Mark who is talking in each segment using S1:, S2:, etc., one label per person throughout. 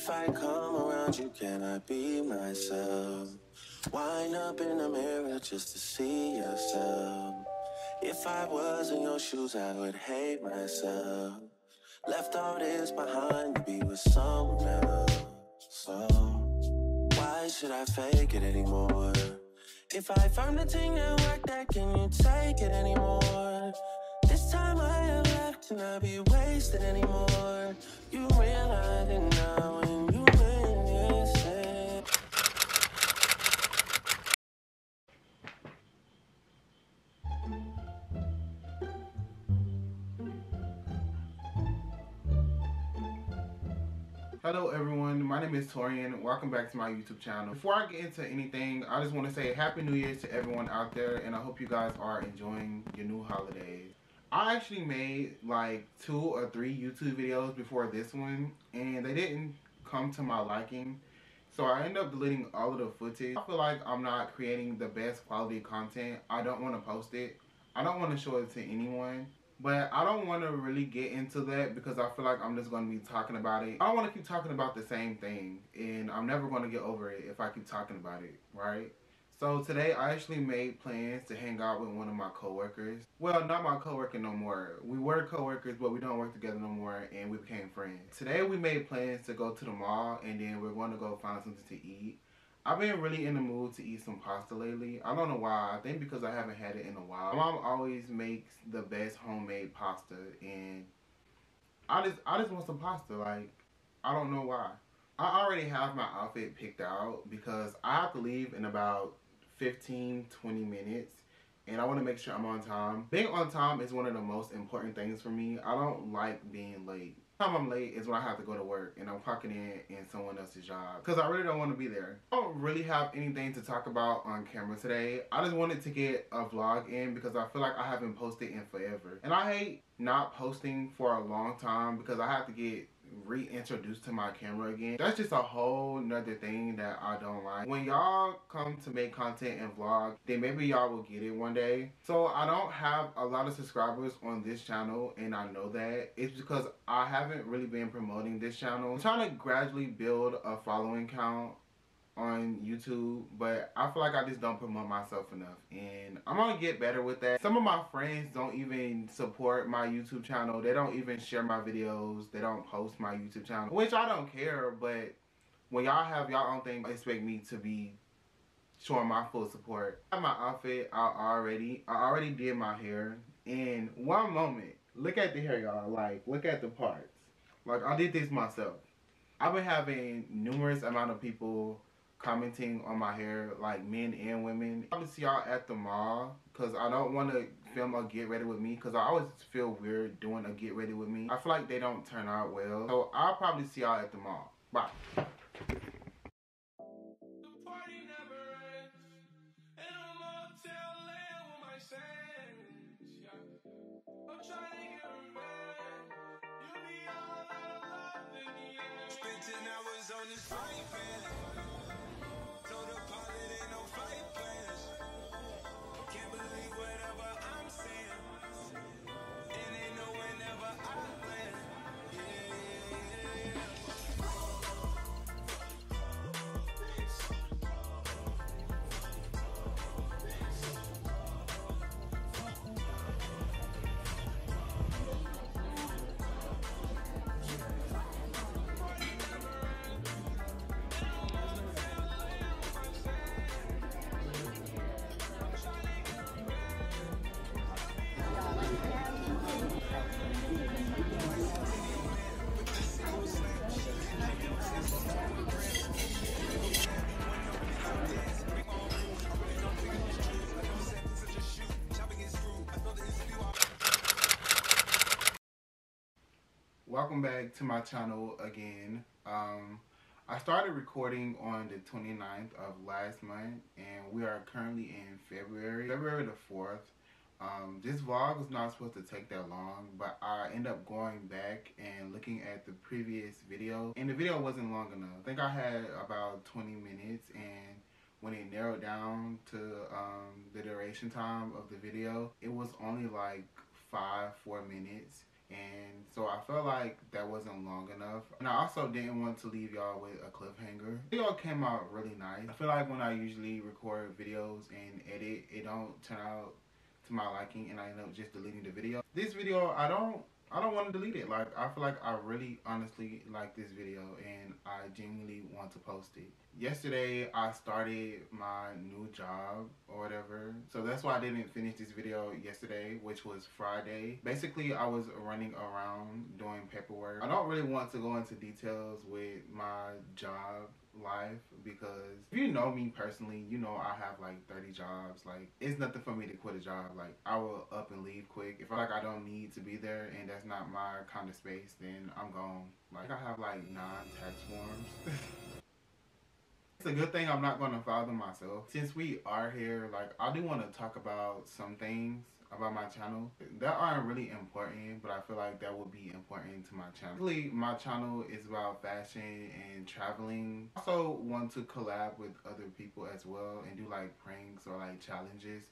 S1: If I come around, you cannot be myself. Wind up in the mirror just to see yourself. If I was in your shoes, I would hate myself. Left all this behind to be with someone else. So, why should I fake it anymore? If I found the thing that worked, that can you take it anymore? This time I have left and I'll be wasted anymore. You realize it now
S2: Hello everyone, my name is Taurean. Welcome back to my YouTube channel. Before I get into anything, I just want to say Happy New Year to everyone out there and I hope you guys are enjoying your new holidays. I actually made like two or three YouTube videos before this one and they didn't come to my liking. So I ended up deleting all of the footage. I feel like I'm not creating the best quality content. I don't want to post it. I don't want to show it to anyone. But I don't want to really get into that because I feel like I'm just going to be talking about it. I don't want to keep talking about the same thing. And I'm never going to get over it if I keep talking about it, right? So today I actually made plans to hang out with one of my coworkers. Well, not my coworker no more. We were coworkers, but we don't work together no more and we became friends. Today we made plans to go to the mall and then we're going to go find something to eat. I've been really in the mood to eat some pasta lately. I don't know why. I think because I haven't had it in a while. My mom always makes the best homemade pasta and I just I just want some pasta. Like I don't know why. I already have my outfit picked out because I have to leave in about 15 20 minutes and I want to make sure I'm on time. Being on time is one of the most important things for me. I don't like being late time I'm late is when I have to go to work and I'm clocking in in someone else's job because I really don't want to be there. I don't really have anything to talk about on camera today. I just wanted to get a vlog in because I feel like I haven't posted in forever. And I hate not posting for a long time because I have to get reintroduced to my camera again. That's just a whole nother thing that I don't like. When y'all come to make content and vlog, then maybe y'all will get it one day. So I don't have a lot of subscribers on this channel and I know that. It's because I haven't really been promoting this channel. I'm trying to gradually build a following count on YouTube, but I feel like I just don't promote myself enough. And I'm gonna get better with that. Some of my friends don't even support my YouTube channel. They don't even share my videos. They don't post my YouTube channel, which I don't care, but when y'all have y'all own thing, expect me to be showing my full support. I my outfit out already. I already did my hair. In one moment, look at the hair, y'all. Like, look at the parts. Like, I did this myself. I've been having numerous amount of people commenting on my hair, like men and women. I'll see y'all at the mall because I don't want to film a get ready with me because I always feel weird doing a get ready with me. I feel like they don't turn out well. So I'll probably see y'all at the mall. Bye. on this no fight. Welcome back to my channel again. Um, I started recording on the 29th of last month and we are currently in February February the 4th um, this vlog was not supposed to take that long but I end up going back and looking at the previous video and the video wasn't long enough. I think I had about 20 minutes and when it narrowed down to um, the duration time of the video it was only like five four minutes And so I felt like that wasn't long enough. And I also didn't want to leave y'all with a cliffhanger. The all came out really nice. I feel like when I usually record videos and edit, it don't turn out to my liking and I end up just deleting the video. This video, I don't I don't want to delete it. Like, I feel like I really honestly like this video and I genuinely want to post it. Yesterday, I started my new job or whatever. So that's why I didn't finish this video yesterday, which was Friday. Basically, I was running around doing paperwork. I don't really want to go into details with my job life because if you know me personally, you know I have like 30 jobs. Like it's nothing for me to quit a job. Like I will up and leave quick. If like I don't need to be there and that's not my kind of space, then I'm gone. Like I have like nine tax forms. It's a good thing I'm not going to file them myself. Since we are here, like, I do want to talk about some things about my channel that aren't really important, but I feel like that would be important to my channel. Really, my channel is about fashion and traveling. I also want to collab with other people as well and do like pranks or like challenges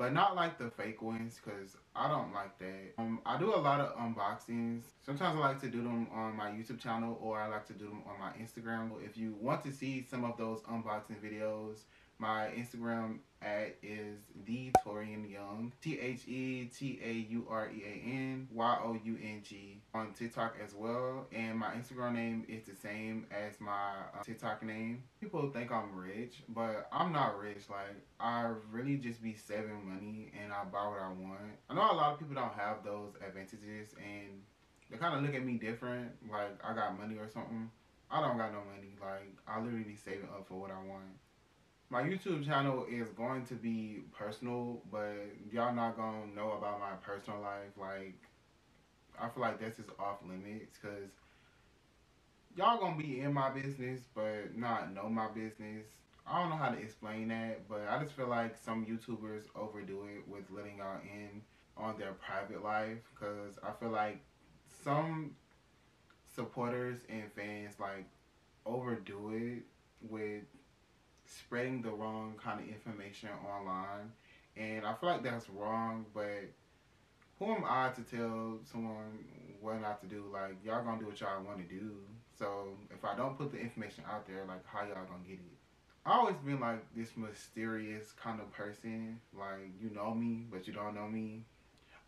S2: but not like the fake ones because I don't like that. Um, I do a lot of unboxings. Sometimes I like to do them on my YouTube channel or I like to do them on my Instagram. If you want to see some of those unboxing videos, my Instagram at is the Taurean Young. T H E T A U R E A N Y O U N G on TikTok as well. And my Instagram name is the same as my uh, TikTok name. People think I'm rich, but I'm not rich. Like, I really just be saving money and I buy what I want. I know a lot of people don't have those advantages and they kind of look at me different. Like, I got money or something. I don't got no money. Like, I literally be saving up for what I want my YouTube channel is going to be personal, but y'all not gonna know about my personal life. Like, I feel like this is off limits because y'all gonna be in my business, but not know my business. I don't know how to explain that, but I just feel like some YouTubers overdo it with letting y'all in on their private life because I feel like some supporters and fans like overdo it with spreading the wrong kind of information online. And I feel like that's wrong, but who am I to tell someone what not to do? Like, y'all gonna do what y'all want to do. So, if I don't put the information out there, like, how y'all gonna get it? I always been like this mysterious kind of person. Like, you know me, but you don't know me.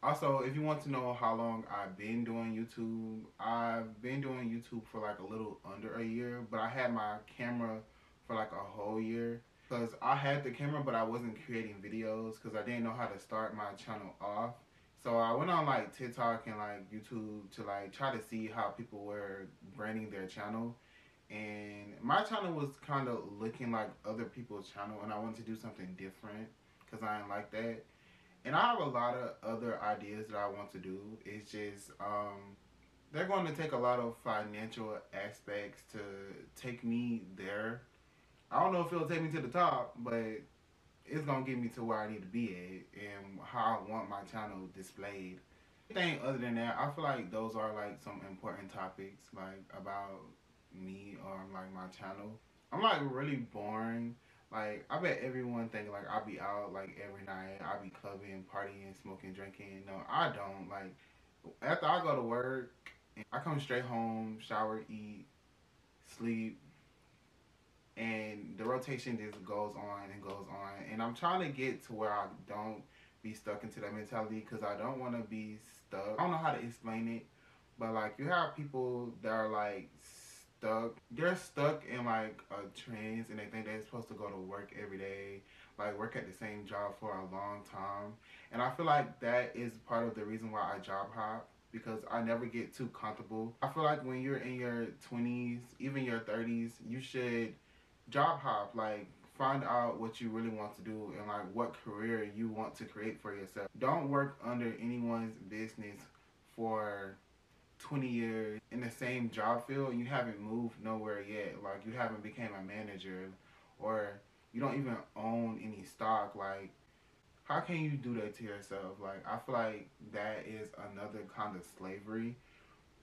S2: Also, if you want to know how long I've been doing YouTube, I've been doing YouTube for like a little under a year, but I had my camera for like a whole year because I had the camera but I wasn't creating videos because I didn't know how to start my channel off. So I went on like TikTok and like YouTube to like try to see how people were branding their channel. And my channel was kind of looking like other people's channel and I wanted to do something different because I didn't like that. And I have a lot of other ideas that I want to do. It's just, um, they're going to take a lot of financial aspects to take me there I don't know if it'll take me to the top, but it's gonna get me to where I need to be at and how I want my channel displayed. Anything other than that, I feel like those are like some important topics like about me or like my channel. I'm like really boring. Like I bet everyone think like I be out like every night. I be clubbing, partying, smoking, drinking. No, I don't. Like after I go to work, I come straight home, shower, eat, sleep, the rotation just goes on and goes on. And i'm trying to get to where i don't be stuck into that mentality because i don't want to be stuck. I don't know how to explain it but like you have people that are like stuck. They're stuck in like a trance and they think they're supposed to go to work every day like work at the same job for a long time. And i feel like that is part of the reason why i job hop because I never get too comfortable. I feel like when you're in your 20s, even your 30s, you should job hop, like find out what you really want to do and like what career you want to create for yourself. Don't work under anyone's business for 20 years in the same job field you haven't moved nowhere yet. Like you haven't became a manager or you don't even own any stock. Like how can you do that to yourself? Like I feel like that is another kind of slavery.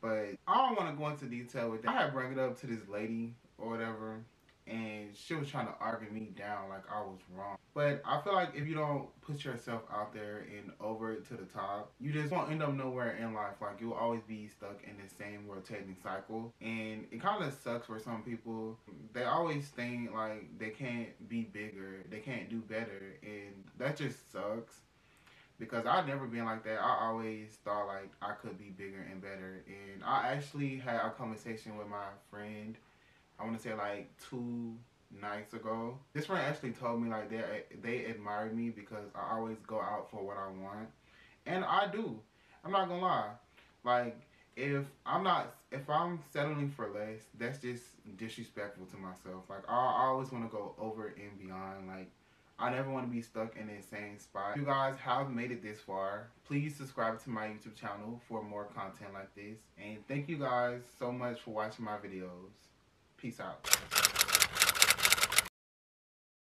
S2: But I don't want to go into detail with that. I had bring it up to this lady or whatever and she was trying to argue me down like I was wrong. But I feel like if you don't put yourself out there and over to the top, you just won't end up nowhere in life. Like you'll always be stuck in the same rotating cycle. And it kind of sucks for some people. They always think like they can't be bigger, they can't do better. And that just sucks. Because I've never been like that. I always thought like I could be bigger and better. And I actually had a conversation with my friend. I want to say like two nights ago. This friend actually told me like they they admire me because I always go out for what I want, and I do. I'm not gonna lie. Like if I'm not if I'm settling for less, that's just disrespectful to myself. Like I, I always want to go over and beyond. Like I never want to be stuck in the same spot. If you guys have made it this far, please subscribe to my YouTube channel for more content like this. And thank you guys so much for watching my videos. Peace out.